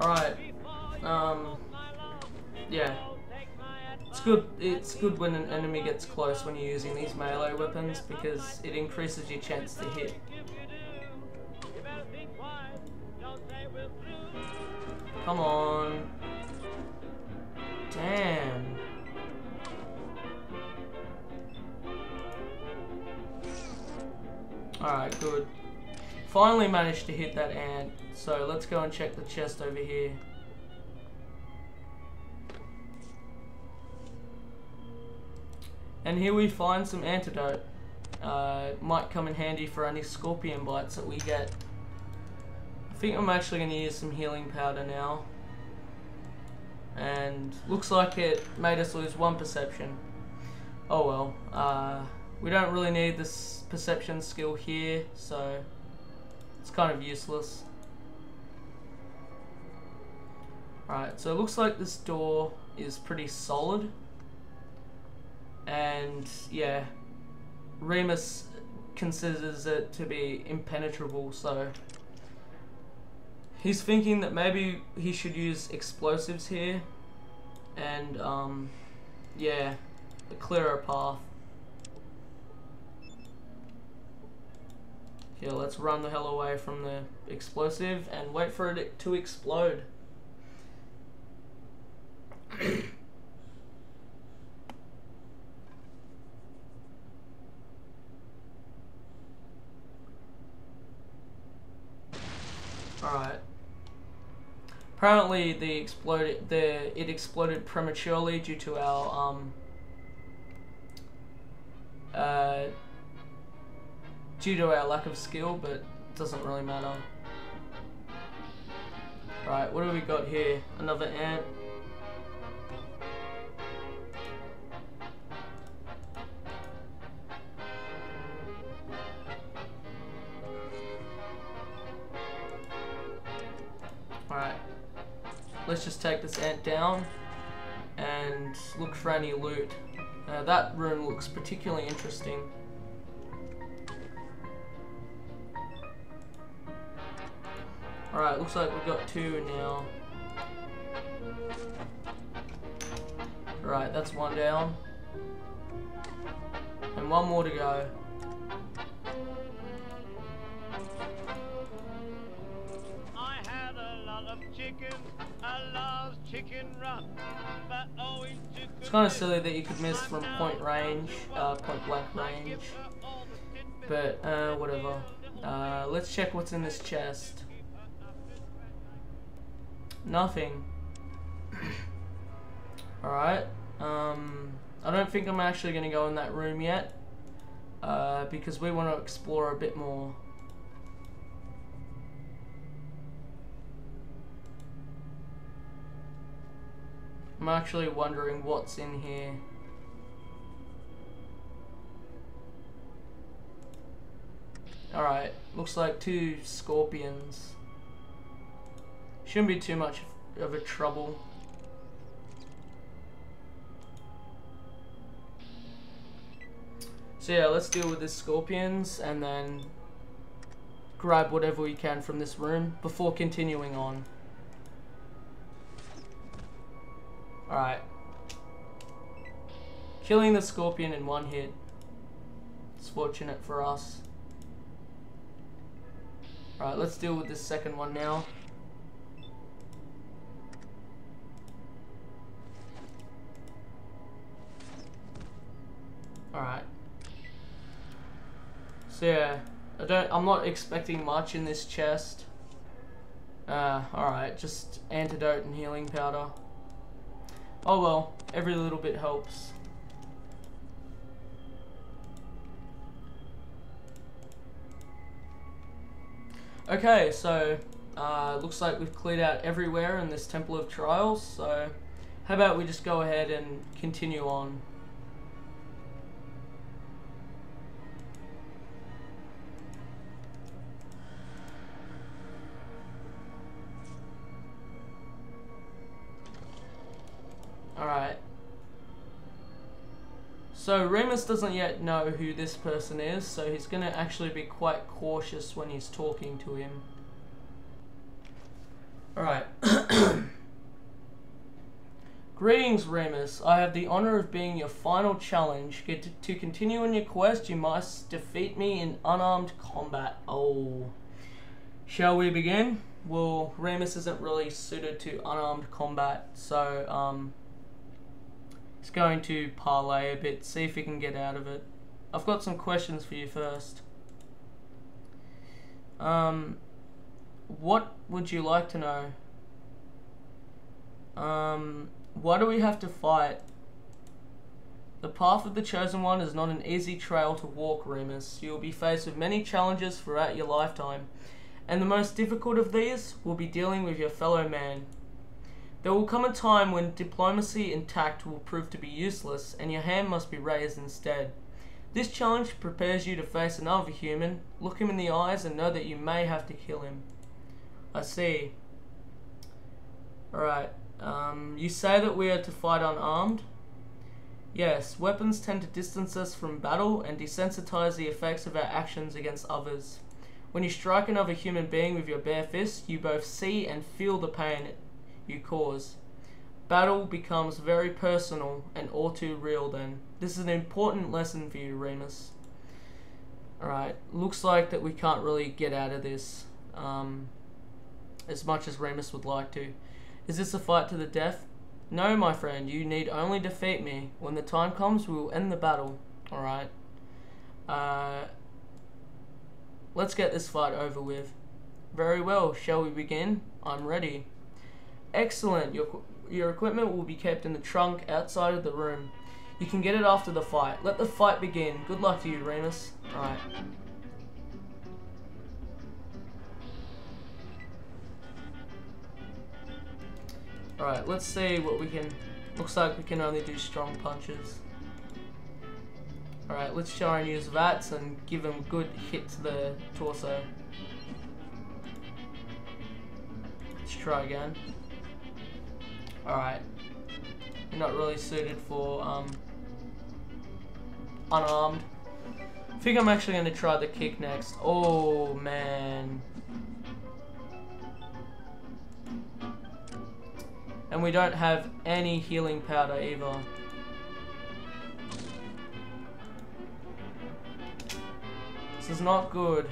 Alright. Um, yeah. It's good. It's good when an enemy gets close when you're using these melee weapons because it increases your chance to hit. Come on. Damn. Alright, good. Finally managed to hit that ant, so let's go and check the chest over here. And here we find some antidote. Uh, might come in handy for any scorpion bites that we get. I think I'm actually going to use some healing powder now. And looks like it made us lose one perception. Oh well. Uh, we don't really need this perception skill here, so it's kind of useless. Alright, so it looks like this door is pretty solid. And yeah, Remus considers it to be impenetrable, so he's thinking that maybe he should use explosives here and um, yeah, a clearer path. Yeah, let's run the hell away from the explosive and wait for it to explode. Alright. Apparently the exploded the it exploded prematurely due to our um uh due to our lack of skill, but it doesn't really matter. Right, what do we got here? Another ant. Alright. Let's just take this ant down and look for any loot. Uh, that room looks particularly interesting. Alright, looks like we've got two now. Right, that's one down. And one more to go. I had a lot of chicken, I love chicken run, but owing to It's kind of silly that you could miss from point range, uh, point blank range. But, uh, whatever. Uh, let's check what's in this chest. Nothing. Alright. Um, I don't think I'm actually going to go in that room yet. Uh, because we want to explore a bit more. I'm actually wondering what's in here. Alright, looks like two scorpions. Shouldn't be too much of a trouble. So yeah, let's deal with the scorpions and then grab whatever we can from this room before continuing on. Alright. Killing the scorpion in one hit. It's fortunate for us. Alright, let's deal with this second one now. Alright. So yeah, I don't I'm not expecting much in this chest. Uh, alright, just antidote and healing powder. Oh well, every little bit helps. Okay, so uh, looks like we've cleared out everywhere in this Temple of Trials, so how about we just go ahead and continue on. Alright. So Remus doesn't yet know who this person is, so he's going to actually be quite cautious when he's talking to him. Alright. Greetings, Remus. I have the honor of being your final challenge. Get to continue on your quest, you must defeat me in unarmed combat. Oh. Shall we begin? Well, Remus isn't really suited to unarmed combat, so um, he's going to parlay a bit, see if we can get out of it. I've got some questions for you first. Um, what would you like to know? Um, why do we have to fight? The path of the Chosen One is not an easy trail to walk, Remus. You will be faced with many challenges throughout your lifetime, and the most difficult of these will be dealing with your fellow man. There will come a time when diplomacy and tact will prove to be useless, and your hand must be raised instead. This challenge prepares you to face another human, look him in the eyes, and know that you may have to kill him. I see. Alright. Um, you say that we are to fight unarmed? Yes, weapons tend to distance us from battle and desensitize the effects of our actions against others. When you strike another human being with your bare fist, you both see and feel the pain you cause. Battle becomes very personal and all too real then. This is an important lesson for you, Remus. Alright, looks like that we can't really get out of this um, as much as Remus would like to. Is this a fight to the death? No, my friend, you need only defeat me. When the time comes, we will end the battle. Alright. Uh, let's get this fight over with. Very well, shall we begin? I'm ready. Excellent, your, your equipment will be kept in the trunk outside of the room. You can get it after the fight. Let the fight begin. Good luck to you, Remus. Alright. Alright, let's see what we can... Looks like we can only do strong punches. Alright, let's try and use VATS and give him good hit to the torso. Let's try again. Alright. You're not really suited for um, unarmed. I think I'm actually going to try the kick next. Oh, man. And we don't have any healing powder either. This is not good.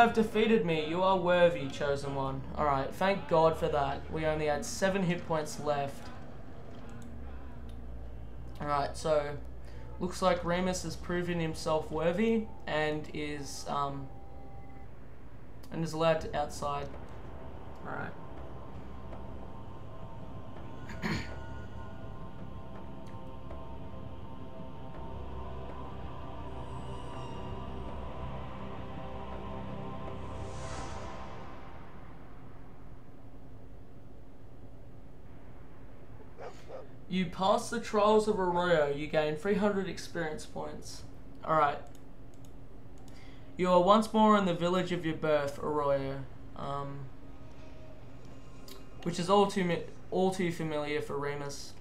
Have defeated me. You are worthy, Chosen One. Alright, thank God for that. We only had seven hit points left. Alright, so looks like Remus has proven himself worthy and is um and is allowed to outside. Alright. You pass the trials of Arroyo, you gain 300 experience points. Alright. You are once more in the village of your birth, Arroyo. Um, which is all too all too familiar for Remus.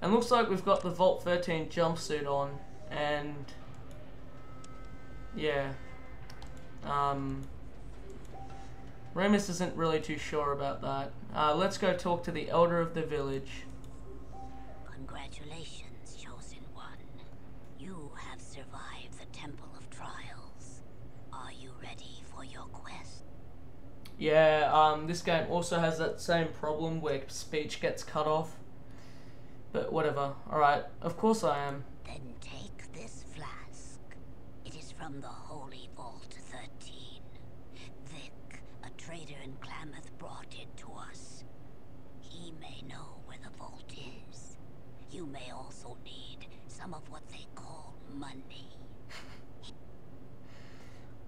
And looks like we've got the Vault 13 jumpsuit on, and yeah. Um, Remus isn't really too sure about that. Uh, let's go talk to the Elder of the village. Congratulations, Chosen One. You have survived the Temple of Trials. Are you ready for your quest? Yeah, um, this game also has that same problem where speech gets cut off. But whatever. Alright, of course I am. Then take this flask. It is from the Holy Vault 13. Vic, a trader in Klamath, brought it to us. He may know where the vault is. You may also need some of what they call money.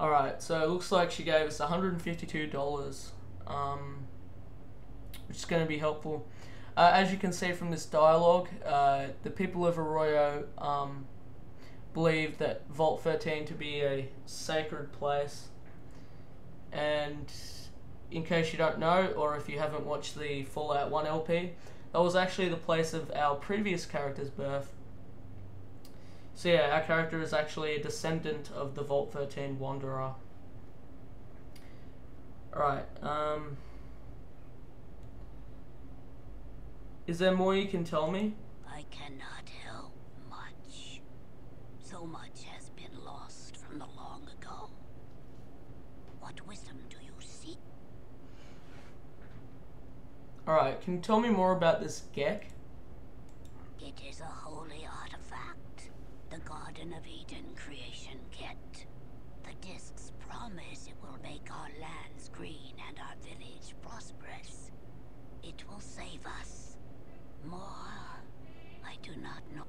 Alright, so it looks like she gave us $152, um, which is going to be helpful. Uh, as you can see from this dialogue, uh, the people of Arroyo um, believe that Vault 13 to be a sacred place, and in case you don't know, or if you haven't watched the Fallout 1 LP, that was actually the place of our previous character's birth. So yeah, our character is actually a descendant of the Vault 13 Wanderer. Alright, um... Is there more you can tell me? I cannot help much. So much has been lost from the long ago. What wisdom do you seek? Alright, can you tell me more about this GECK? It is a holy artifact. The Garden of Eden creation kit. The discs promise it will make our lands green and our village prosperous. It will save us. More, I do not know.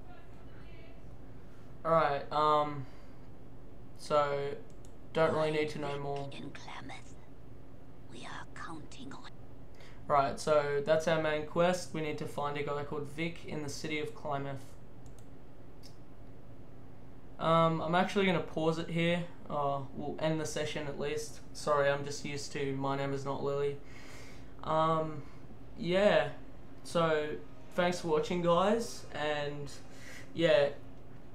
Alright, um... So, don't really need to know more. In Klamath, we are counting on. Right, so that's our main quest. We need to find a guy called Vic in the city of Klamath. Um, I'm actually going to pause it here. Uh, we'll end the session at least. Sorry, I'm just used to my name is not Lily. Um, yeah, so thanks for watching, guys, and yeah,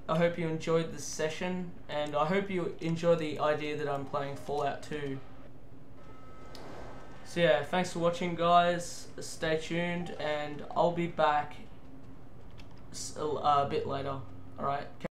I hope you enjoyed this session, and I hope you enjoy the idea that I'm playing Fallout 2. So yeah, thanks for watching, guys. Stay tuned, and I'll be back a bit later. All right.